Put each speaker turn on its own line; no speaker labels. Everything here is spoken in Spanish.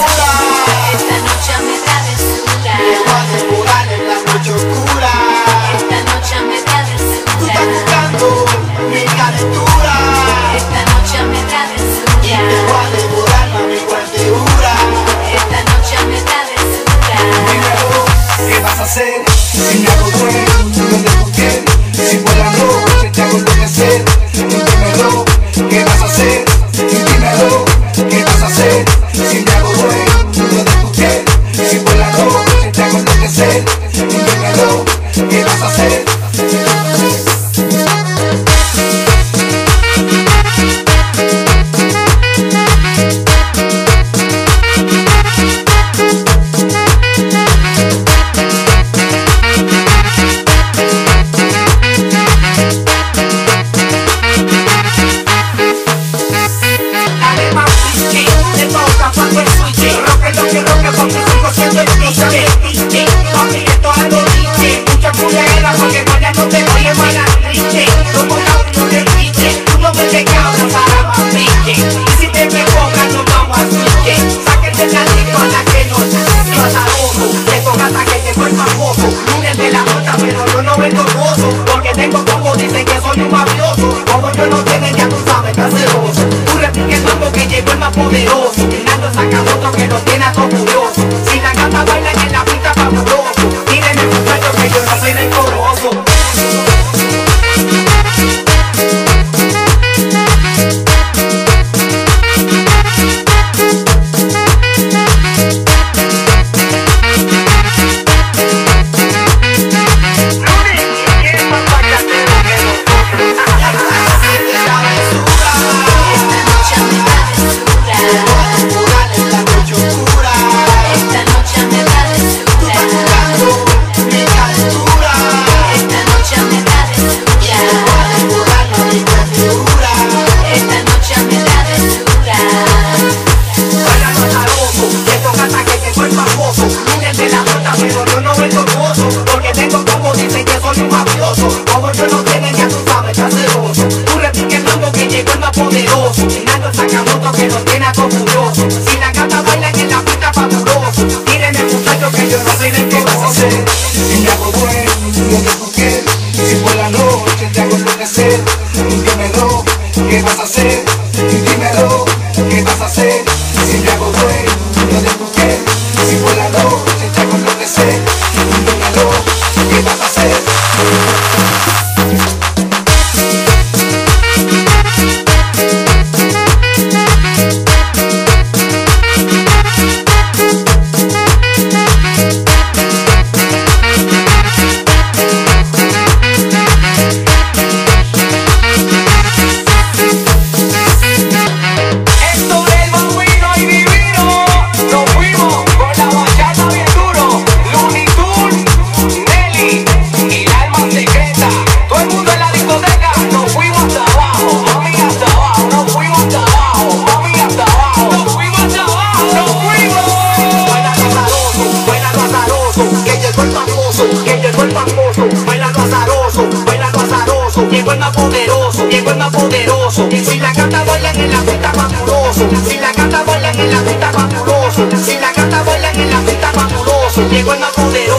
Esta noche me medida de su
plan,
te
voy a desmorar en las noche oscura.
Esta noche
a medida de su plan, te vas mi calentura. Esta noche me medida de su plan, te voy a
desmorar, mamá, mi guardiura.
Esta noche
a medida
su plan, venga
tú, ¿qué vas a
hacer? pena común. soy orgulloso Porque tengo como dicen que soy un mafioso. Como yo no tiene ya tú sabes, estás celoso Tú repites el mando que llegó el más poderoso. Llenando el sacamoto que nos tiene a curioso Si la gata baila en la pista fabuloso Tírenme muchachos que yo no soy
del que vas a hacer. Y me hago bueno, lo que tú quieres. Si por la noche te hago enloquecer Dímelo, ¿qué vas a hacer? Dímelo, ¿qué vas a hacer?
Si la gata baila en la pista fabuloso, si la gata baila en la pista fabuloso, si la gata baila en la pista fabuloso, llegó el más poderoso.